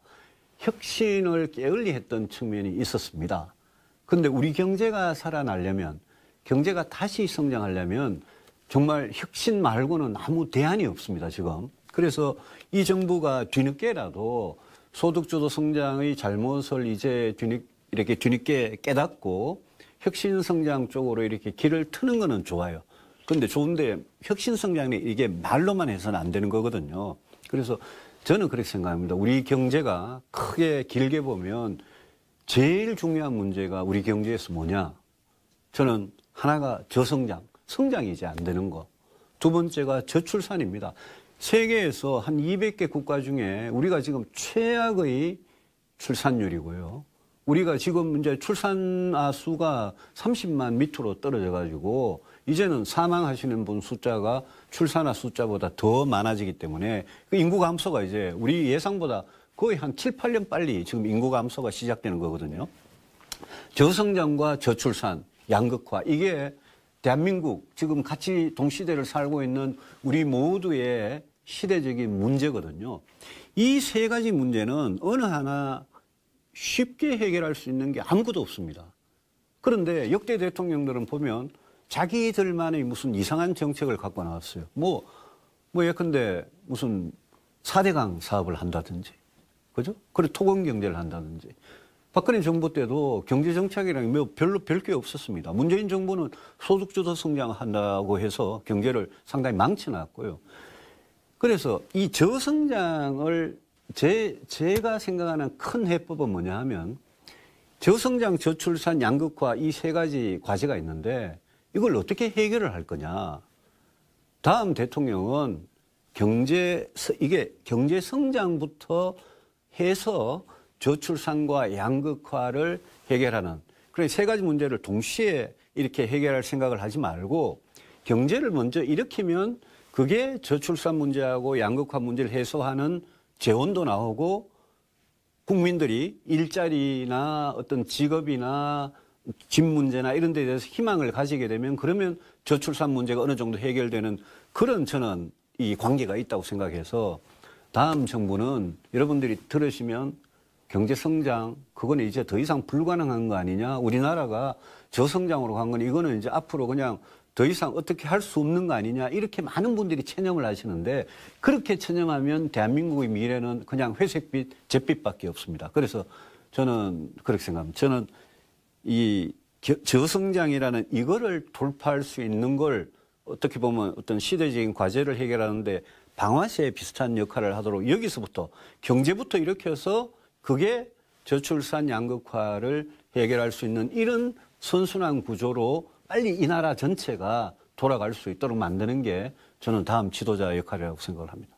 혁신을 게을리 했던 측면이 있었습니다. 근데 우리 경제가 살아나려면 경제가 다시 성장하려면 정말 혁신 말고는 아무 대안이 없습니다, 지금. 그래서 이 정부가 뒤늦게라도 소득주도 성장의 잘못을 이제 뒤늦, 이렇게 뒤늦게 깨닫고 혁신 성장 쪽으로 이렇게 길을 트는 거는 좋아요. 근데 좋은데 혁신 성장이 이게 말로만 해서는 안 되는 거거든요. 그래서 저는 그렇게 생각합니다. 우리 경제가 크게 길게 보면 제일 중요한 문제가 우리 경제에서 뭐냐? 저는 하나가 저성장, 성장이 이제 안 되는 거. 두 번째가 저출산입니다. 세계에서 한 200개 국가 중에 우리가 지금 최악의 출산율이고요. 우리가 지금 이제 출산아 수가 30만 밑으로 떨어져 가지고 이제는 사망하시는 분 숫자가 출산아 숫자보다 더 많아지기 때문에 그 인구 감소가 이제 우리 예상보다 거의 한 7, 8년 빨리 지금 인구 감소가 시작되는 거거든요. 저성장과 저출산, 양극화 이게 대한민국 지금 같이 동시대를 살고 있는 우리 모두의 시대적인 문제거든요. 이 세 가지 문제는 어느 하나 쉽게 해결할 수 있는 게 아무것도 없습니다. 그런데 역대 대통령들은 보면 자기들만의 무슨 이상한 정책을 갖고 나왔어요. 뭐, 뭐 예컨대 무슨 4대강 사업을 한다든지, 그죠? 그리고 토건 경제를 한다든지. 박근혜 정부 때도 경제 정책이랑 뭐 별로 별 게 없었습니다. 문재인 정부는 소득 주도 성장한다고 해서 경제를 상당히 망쳐놨고요. 그래서 이 저성장을 제, 제가 생각하는 큰 해법은 뭐냐 하면 저성장, 저출산, 양극화 이 세 가지 과제가 있는데 이걸 어떻게 해결을 할 거냐. 다음 대통령은 경제, 이게 경제 성장부터 해서 저출산과 양극화를 해결하는 그런 세 가지 문제를 동시에 이렇게 해결할 생각을 하지 말고 경제를 먼저 일으키면 그게 저출산 문제하고 양극화 문제를 해소하는 재원도 나오고 국민들이 일자리나 어떤 직업이나 집 문제나 이런 데 대해서 희망을 가지게 되면 그러면 저출산 문제가 어느 정도 해결되는 그런 저는 이 관계가 있다고 생각해서 다음 정부는 여러분들이 들으시면 경제 성장 그거는 이제 더 이상 불가능한 거 아니냐 우리나라가 저성장으로 간 건 이거는 이제 앞으로 그냥 더 이상 어떻게 할 수 없는 거 아니냐 이렇게 많은 분들이 체념을 하시는데 그렇게 체념하면 대한민국의 미래는 그냥 회색빛 잿빛밖에 없습니다. 그래서 저는 그렇게 생각합니다. 저는 이 겨- 저성장이라는 이거를 돌파할 수 있는 걸 어떻게 보면 어떤 시대적인 과제를 해결하는데 방아쇠 비슷한 역할을 하도록 여기서부터 경제부터 해서 그게 저출산 양극화를 해결할 수 있는 이런 선순환 구조로 빨리 이 나라 전체가 돌아갈 수 있도록 만드는 게 저는 다음 지도자 역할이라고 생각을 합니다.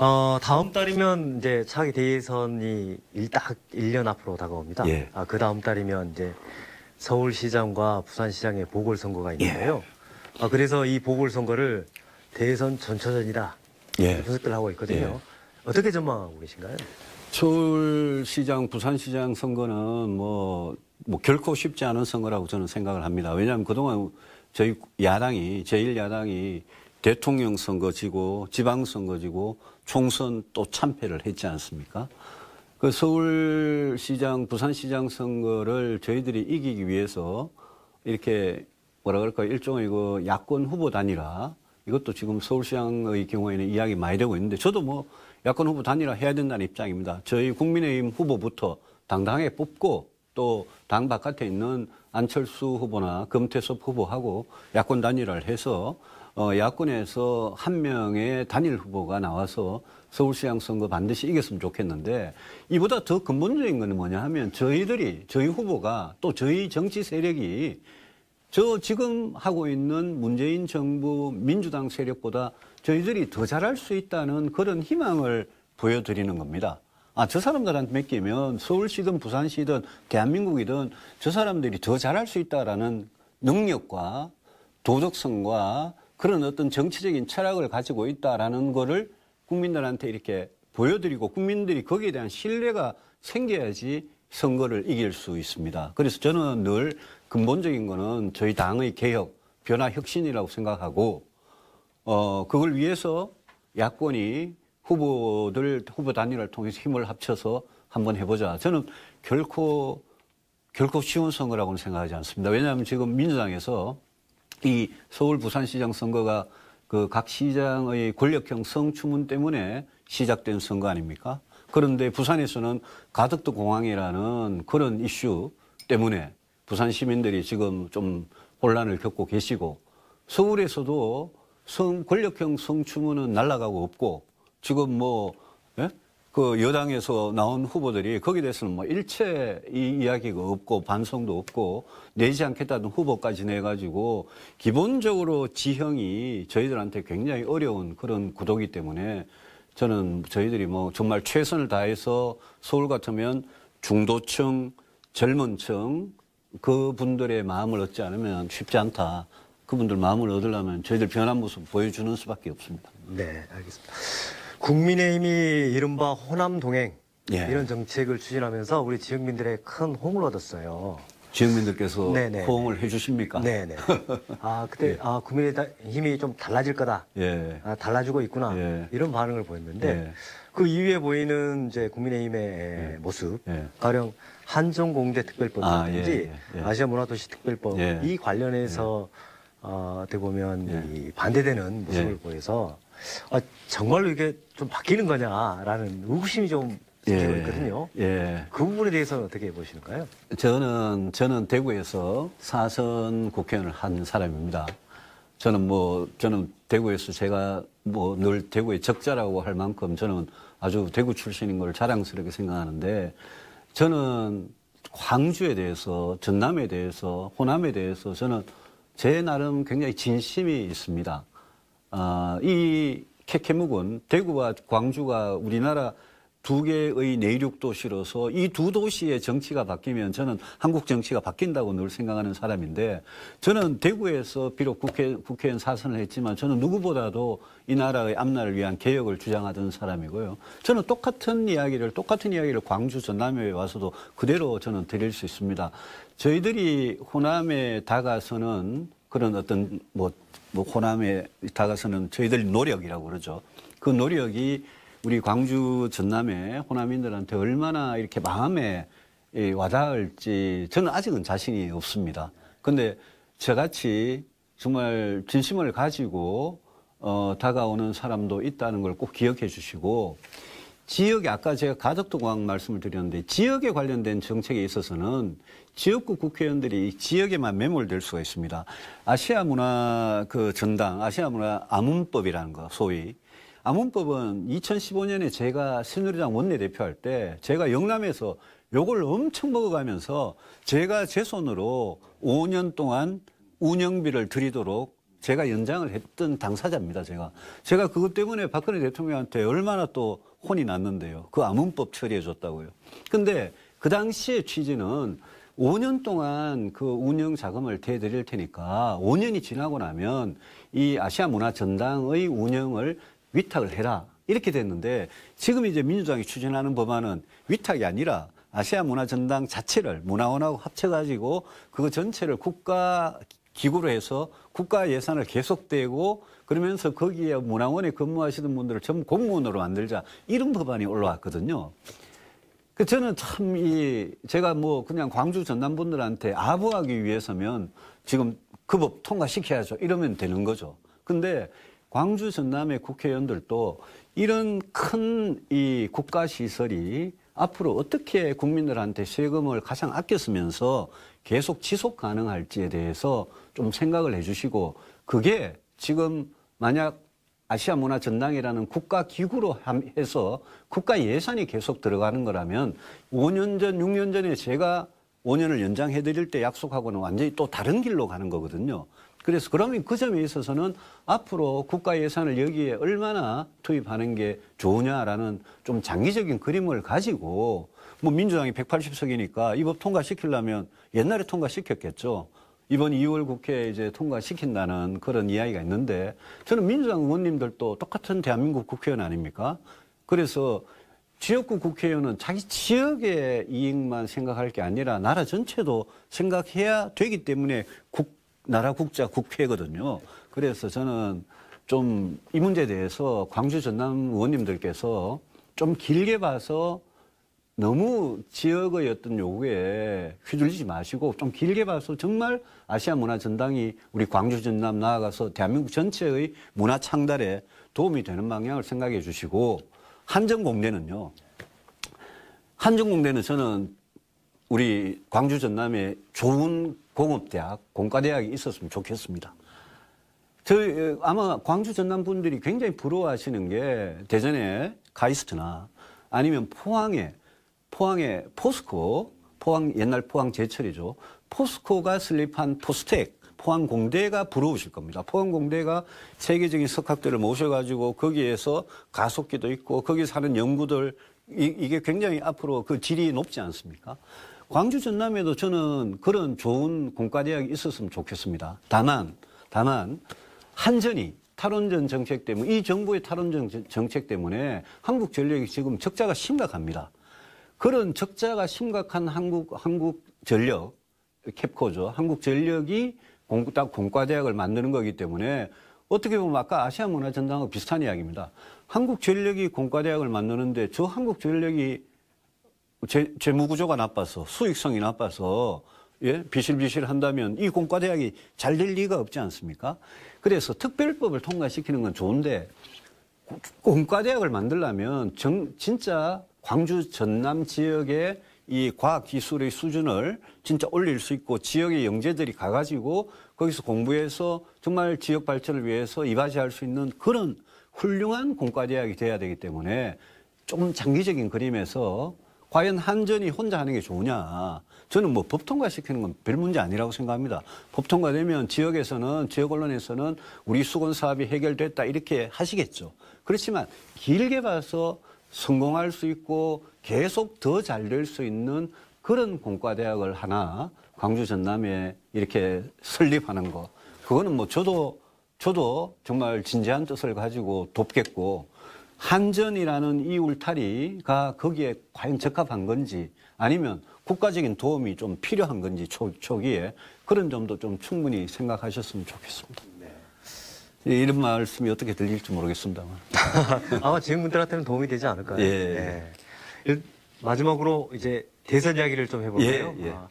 어, 다음 달이면 이제 차기 대선이 일딱 1년 앞으로 다가옵니다. 예. 아, 그 다음 달이면 이제 서울시장과 부산시장의 보궐선거가 있는데요. 예. 아, 그래서 이 보궐선거를 대선 전초전이다. 예. 분석들 하고 있거든요. 예. 어떻게 전망하고 계신가요? 서울시장, 부산시장 선거는 뭐, 뭐 결코 쉽지 않은 선거라고 저는 생각을 합니다. 왜냐하면 그동안 저희 야당이, 제1야당이 대통령 선거 지고 지방 선거 지고 총선 또 참패를 했지 않습니까? 그 서울시장, 부산시장 선거를 저희들이 이기기 위해서 이렇게 뭐라 그럴까 일종의 그 야권 후보 단일화 이것도 지금 서울시장의 경우에는 이야기 많이 되고 있는데 저도 뭐 야권 후보 단일화 해야 된다는 입장입니다. 저희 국민의힘 후보부터 당당하게 뽑고 또 당 바깥에 있는 안철수 후보나 금태섭 후보하고 야권 단일화를 해서 어, 야권에서 한 명의 단일 후보가 나와서 서울시장 선거 반드시 이겼으면 좋겠는데 이보다 더 근본적인 건 뭐냐 하면 저희들이 저희 후보가 또 저희 정치 세력이 저 지금 하고 있는 문재인 정부 민주당 세력보다 저희들이 더 잘할 수 있다는 그런 희망을 보여드리는 겁니다. 아, 저 사람들한테 맡기면 서울시든 부산시든 대한민국이든 저 사람들이 더 잘할 수 있다라는 능력과 도덕성과 그런 어떤 정치적인 철학을 가지고 있다라는 거를 국민들한테 이렇게 보여드리고 국민들이 거기에 대한 신뢰가 생겨야지 선거를 이길 수 있습니다. 그래서 저는 늘 근본적인 거는 저희 당의 개혁, 변화, 혁신이라고 생각하고, 어, 그걸 위해서 야권이 후보들, 후보 단일화를 통해서 힘을 합쳐서 한번 해보자. 저는 결코, 결코 쉬운 선거라고는 생각하지 않습니다. 왜냐하면 지금 민주당에서 이 서울 부산시장 선거가 그 각 시장의 권력형 성추문 때문에 시작된 선거 아닙니까? 그런데 부산에서는 가덕도 공항이라는 그런 이슈 때문에 부산 시민들이 지금 좀 혼란을 겪고 계시고 서울에서도 성, 권력형 성추문은 날아가고 없고 지금 뭐, 예? 그 여당에서 나온 후보들이 거기에 대해서는 뭐 일체 이 이야기가 없고 반성도 없고 내지 않겠다는 후보까지 내가지고 기본적으로 지형이 저희들한테 굉장히 어려운 그런 구도기 때문에 저는 저희들이 뭐 정말 최선을 다해서 서울 같으면 중도층, 젊은층 그 분들의 마음을 얻지 않으면 쉽지 않다. 그분들 마음을 얻으려면 저희들 변한 모습 보여주는 수밖에 없습니다. 네, 알겠습니다. 국민의힘이 이른바 호남 동행 예. 이런 정책을 추진하면서 우리 지역민들의 큰 호응을 얻었어요. 지역민들께서 네네. 호응을 해주십니까? 네네. 아 그때 아 국민의힘이 좀 달라질 거다. 예. 아, 달라지고 있구나 예. 이런 반응을 보였는데 예. 그 이후에 보이는 이제 국민의힘의 모습 예. 가령 한정공대 특별법이라든지 아, 예, 예, 예. 아시아 문화도시 특별법 예. 이 관련해서 어, 어떻게 보면 예. 이 반대되는 모습을 예. 보여서 아, 정말로 이게 좀 바뀌는 거냐라는 의구심이 좀 생기고 있거든요. 예. 그 부분에 대해서는 어떻게 보시는가요? 저는 저는 대구에서 사선 국회의원을 한 사람입니다. 저는 뭐 저는 대구에서 제가 뭐 늘 대구의 적자라고 할 만큼 저는 아주 대구 출신인 걸 자랑스럽게 생각하는데 저는 광주에 대해서 전남에 대해서 호남에 대해서 저는 제 나름 굉장히 진심이 있습니다. 아, 이 캐캐묵은 대구와 광주가 우리나라 두 개의 내륙 도시로서 이 두 도시의 정치가 바뀌면 저는 한국 정치가 바뀐다고 늘 생각하는 사람인데 저는 대구에서 비록 국회, 국회의원 사선을 했지만 저는 누구보다도 이 나라의 앞날을 위한 개혁을 주장하던 사람이고요. 저는 똑같은 이야기를, 똑같은 이야기를 광주 전남에 와서도 그대로 저는 드릴 수 있습니다. 저희들이 호남에 다가서는 그런 어떤 뭐, 뭐 호남에 다가서는 저희들 노력이라고 그러죠. 그 노력이 우리 광주 전남의 호남인들한테 얼마나 이렇게 마음에 이 와닿을지 저는 아직은 자신이 없습니다. 근데 저같이 정말 진심을 가지고 어, 다가오는 사람도 있다는 걸 꼭 기억해 주시고 지역에 아까 제가 가덕도광 말씀을 드렸는데 지역에 관련된 정책에 있어서는 지역구 국회의원들이 지역에만 매몰될 수가 있습니다. 아시아 문화 그 전당, 아시아 문화 아문법이라는 거 소위 아문법은 2015년에 제가 새누리당 원내대표 할 때 제가 영남에서 요걸 엄청 먹어가면서 제가 제 손으로 5년 동안 운영비를 드리도록 제가 연장을 했던 당사자입니다, 제가. 제가 그것 때문에 박근혜 대통령한테 얼마나 또 혼이 났는데요. 그 아문법 처리해 줬다고요. 근데 그 당시의 취지는 5년 동안 그 운영 자금을 대드릴 테니까 5년이 지나고 나면 이 아시아 문화 전당의 운영을 위탁을 해라. 이렇게 됐는데 지금 이제 민주당이 추진하는 법안은 위탁이 아니라 아시아 문화 전당 자체를 문화원하고 합쳐가지고 그거 전체를 국가 기구로 해서 국가 예산을 계속되고 그러면서 거기에 문화원에 근무하시는 분들을 전부 공무원으로 만들자 이런 법안이 올라왔거든요. 그 저는 참 이 제가 뭐 그냥 광주 전남 분들한테 아부하기 위해서면 지금 그 법 통과시켜야죠 이러면 되는 거죠. 근데 광주 전남의 국회의원들도 이런 큰 이 국가 시설이 앞으로 어떻게 국민들한테 세금을 가장 아껴 쓰면서 계속 지속 가능할지에 대해서 좀 생각을 해 주시고 그게 지금 만약 아시아 문화 전당이라는 국가 기구로 함- 해서 국가 예산이 계속 들어가는 거라면 5년 전, 6년 전에 제가 5년을 연장해 드릴 때 약속하고는 완전히 또 다른 길로 가는 거거든요. 그래서 그러면 그 점에 있어서는 앞으로 국가 예산을 여기에 얼마나 투입하는 게 좋으냐라는 좀 장기적인 그림을 가지고 뭐 민주당이 180석이니까 이 법 통과시키려면 옛날에 통과시켰겠죠. 이번 2월 국회에 이제 통과시킨다는 그런 이야기가 있는데 저는 민주당 의원님들도 똑같은 대한민국 국회의원 아닙니까? 그래서 지역구 국회의원은 자기 지역의 이익만 생각할 게 아니라 나라 전체도 생각해야 되기 때문에 국, 나라 국자 국회거든요. 그래서 저는 좀 이 문제에 대해서 광주 전남 의원님들께서 좀 길게 봐서 너무 지역의 어떤 요구에 휘둘리지 마시고 좀 길게 봐서 정말 아시아 문화 전당이 우리 광주 전남 나아가서 대한민국 전체의 문화 창달에 도움이 되는 방향을 생각해 주시고 한정공대는요. 한정공대는 저는 우리 광주 전남에 좋은 공업대학, 공과대학이 있었으면 좋겠습니다. 저 아마 광주 전남 분들이 굉장히 부러워하시는 게 대전에 가이스트나 아니면 포항에 포항에 포스코 포항 옛날 포항 제철이죠. 포스코가 설립한 포스텍 포항공대가 부러우실 겁니다. 포항공대가 세계적인 석학들을 모셔가지고 거기에서 가속기도 있고 거기 사는 연구들 이, 이게 굉장히 앞으로 그 질이 높지 않습니까? 광주 전남에도 저는 그런 좋은 공과대학이 있었으면 좋겠습니다. 다만, 다만 한전이 탈원전 정책 때문에 이 정부의 탈원전 정- 정책 때문에 한국 전력이 지금 적자가 심각합니다. 그런 적자가 심각한 한국 한국 전력 캡코죠. 한국 전력이 공, 딱 공과대학을 만드는 거기 때문에 어떻게 보면 아까 아시아 문화 전당하고 비슷한 이야기입니다. 한국 전력이 공과대학을 만드는데 저 한국 전력이 재, 재무 구조가 나빠서 수익성이 나빠서 예? 비실비실 한다면 이 공과대학이 잘 될 리가 없지 않습니까? 그래서 특별법을 통과시키는 건 좋은데 공과대학을 만들려면 정, 진짜 광주 전남 지역의 이 과학 기술의 수준을 진짜 올릴 수 있고 지역의 영재들이 가가지고 거기서 공부해서 정말 지역 발전을 위해서 이바지할 수 있는 그런 훌륭한 공과대학이 돼야 되기 때문에 좀 장기적인 그림에서 과연 한전이 혼자 하는 게 좋으냐. 저는 뭐 법 통과 시키는 건 별 문제 아니라고 생각합니다. 법 통과 되면 지역에서는, 지역 언론에서는 우리 수건 사업이 해결됐다 이렇게 하시겠죠. 그렇지만 길게 봐서 성공할 수 있고 계속 더 잘 될 수 있는 그런 공과대학을 하나 광주 전남에 이렇게 설립하는 거. 그거는 뭐 저도, 저도 정말 진지한 뜻을 가지고 돕겠고 한전이라는 이 울타리가 거기에 과연 적합한 건지 아니면 국가적인 도움이 좀 필요한 건지 초, 초기에 그런 점도 좀 충분히 생각하셨으면 좋겠습니다. 이런 말씀이 어떻게 들릴지 모르겠습니다만. 아마 지금분들한테는 도움이 되지 않을까요? 예. 일- 마지막으로 이제 대선 이야기를 좀 해볼게요. 예, 예. 아,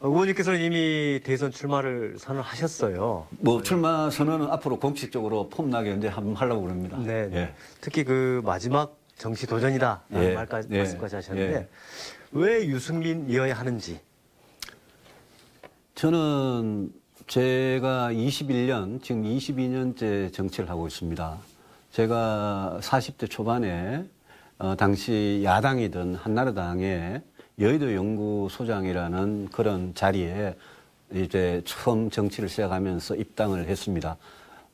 의원님께서는 이미 대선 출마를 선언하셨어요. 뭐 출마 선언은 앞으로 공식적으로 폼나게 이제 한번 하려고 그럽니다. 네. 네. 예. 특히 그 마지막 정치 도전이다 라는 예. 말까지, 예. 말씀까지 하셨는데 예. 왜 유승민이어야 하는지. 저는 제가 21년, 지금 22년째 정치를 하고 있습니다. 제가 40대 초반에 어, 당시 야당이던 한나라당의 여의도 연구소장이라는 그런 자리에 이제 처음 정치를 시작하면서 입당을 했습니다.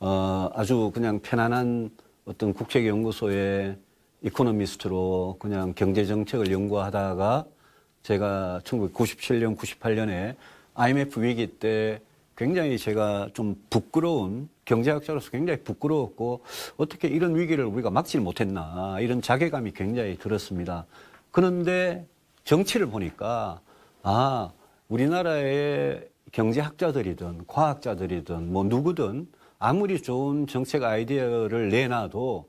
어, 아주 그냥 편안한 어떤 국책연구소의 이코노미스트로 그냥 경제정책을 연구하다가 제가 1997년, 98년에 IMF 위기 때 굉장히 제가 좀 부끄러운 경제학자로서 굉장히 부끄러웠고 어떻게 이런 위기를 우리가 막지 못했나 이런 자괴감이 굉장히 들었습니다. 그런데 정치를 보니까 아 우리나라의 경제학자들이든 과학자들이든 뭐 누구든 아무리 좋은 정책 아이디어를 내놔도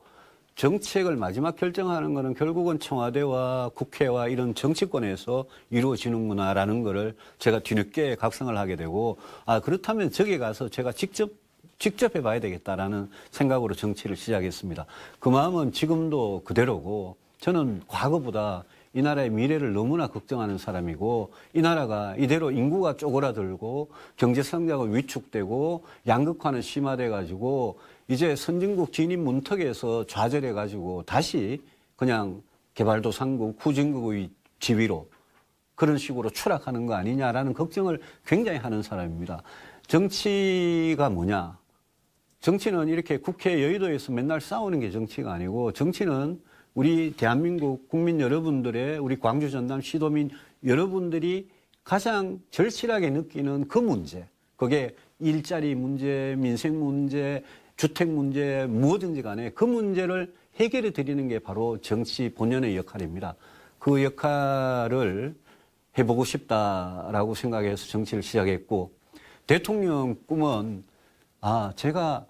정책을 마지막 결정하는 거는 결국은 청와대와 국회와 이런 정치권에서 이루어지는구나라는 거를 제가 뒤늦게 각성을 하게 되고 아 그렇다면 저기 가서 제가 직접 직접 해봐야 되겠다라는 생각으로 정치를 시작했습니다. 그 마음은 지금도 그대로고 저는 과거보다 이 나라의 미래를 너무나 걱정하는 사람이고 이 나라가 이대로 인구가 쪼그라들고 경제 성장은 위축되고 양극화는 심화돼 가지고 이제 선진국 진입 문턱에서 좌절해 가지고 다시 그냥 개발도상국 후진국의 지위로 그런 식으로 추락하는 거 아니냐라는 걱정을 굉장히 하는 사람입니다. 정치가 뭐냐? 정치는 이렇게 국회 여의도에서 맨날 싸우는 게 정치가 아니고 정치는 우리 대한민국 국민 여러분들의 우리 광주 전남 시도민 여러분들이 가장 절실하게 느끼는 그 문제. 그게 일자리 문제, 민생 문제, 주택 문제, 무엇든지 간에 그 문제를 해결해 드리는 게 바로 정치 본연의 역할입니다. 그 역할을 해보고 싶다라고 생각해서 정치를 시작했고 대통령 꿈은 아 제가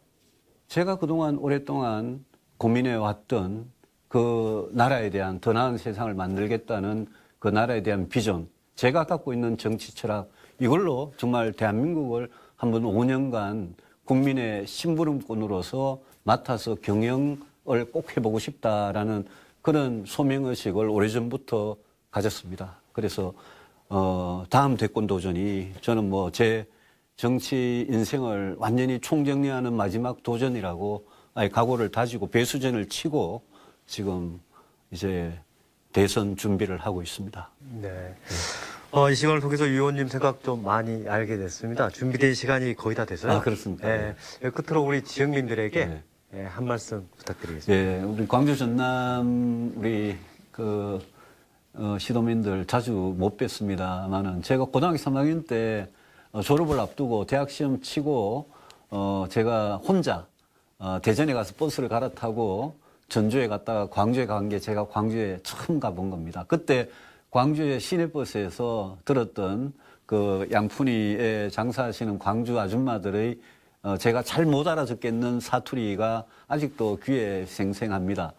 제가 그동안 오랫동안 고민해 왔던 그 나라에 대한 더 나은 세상을 만들겠다는 그 나라에 대한 비전 제가 갖고 있는 정치 철학 이걸로 정말 대한민국을 한번 5년간 국민의 심부름꾼으로서 맡아서 경영을 꼭 해보고 싶다라는 그런 소명의식을 오래전부터 가졌습니다. 그래서 어 다음 대권 도전이 저는 뭐 제 정치 인생을 완전히 총정리하는 마지막 도전이라고 아예 각오를 다지고 배수전을 치고 지금 이제 대선 준비를 하고 있습니다. 네. 어, 이 시간을 통해서 유 의원님 생각 좀 많이 알게 됐습니다. 준비된 시간이 거의 다 돼서요. 아, 그렇습니까? 예, 예, 끝으로 우리 지역민들에게 네. 예, 한 말씀 부탁드리겠습니다. 예, 우리 광주 전남 우리 그 어, 시도민들 자주 못 뵀습니다만은 제가 고등학교 3학년 때 어, 졸업을 앞두고 대학 시험 치고 어, 제가 혼자 어, 대전에 가서 버스를 갈아타고 전주에 갔다가 광주에 간 게 제가 광주에 처음 가본 겁니다. 그때 광주의 시내버스에서 들었던 그 양푼이에 장사하시는 광주 아줌마들의 어, 제가 잘 못 알아듣겠는 사투리가 아직도 귀에 생생합니다.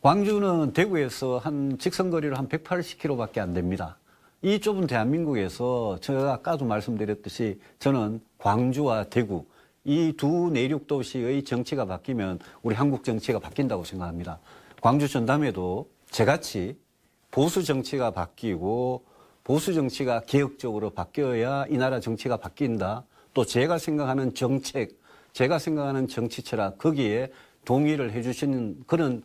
광주는 대구에서 한 직선거리로 한 180km밖에 안 됩니다. 이 좁은 대한민국에서 제가 아까도 말씀드렸듯이 저는 광주와 대구 이 두 내륙 도시의 정치가 바뀌면 우리 한국 정치가 바뀐다고 생각합니다. 광주 전담에도 저같이 보수 정치가 바뀌고 보수 정치가 개혁적으로 바뀌어야 이 나라 정치가 바뀐다. 또 제가 생각하는 정책, 제가 생각하는 정치 철학 거기에 동의를 해주시는 그런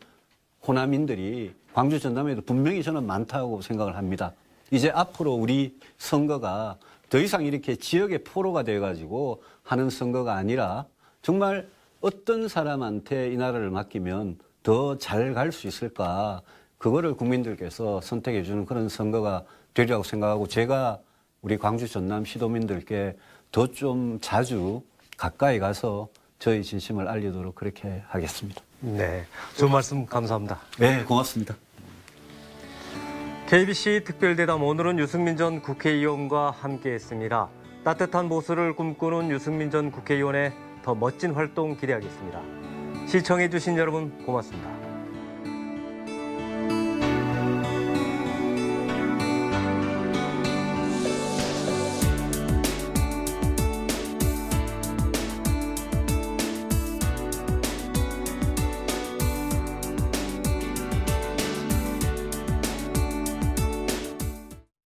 호남인들이 광주 전남에도 분명히 저는 많다고 생각을 합니다. 이제 앞으로 우리 선거가 더 이상 이렇게 지역의 포로가 돼가지고 하는 선거가 아니라 정말 어떤 사람한테 이 나라를 맡기면 더 잘 갈 수 있을까 그거를 국민들께서 선택해 주는 그런 선거가 되리라고 생각하고 제가 우리 광주 전남 시도민들께 더 좀 자주 가까이 가서 저희 진심을 알리도록 그렇게 하겠습니다. 네, 좋은 말씀 감사합니다. 네, 고맙습니다. KBC 특별대담 오늘은 유승민 전 국회의원과 함께했습니다. 따뜻한 보수를 꿈꾸는 유승민 전 국회의원의 더 멋진 활동 기대하겠습니다. 시청해주신 여러분 고맙습니다.